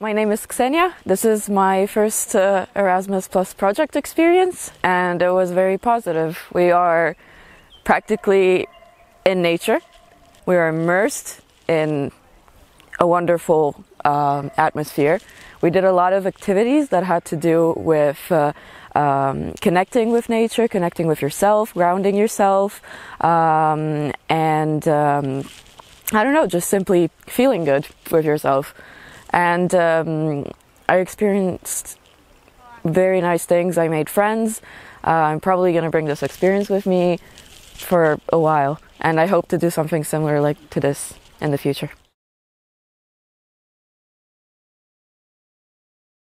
My name is Kseniia. This is my first uh, Erasmus Plus project experience, and it was very positive. We are practically in nature, we are immersed in a wonderful um, atmosphere. We did a lot of activities that had to do with uh, um, connecting with nature, connecting with yourself, grounding yourself, um, and um, I don't know, just simply feeling good with yourself and um, I experienced very nice things. I made friends. Uh, I'm probably going to bring this experience with me for a while, and I hope to do something similar like to this in the future.